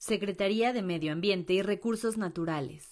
Secretaría de Medio Ambiente y Recursos Naturales.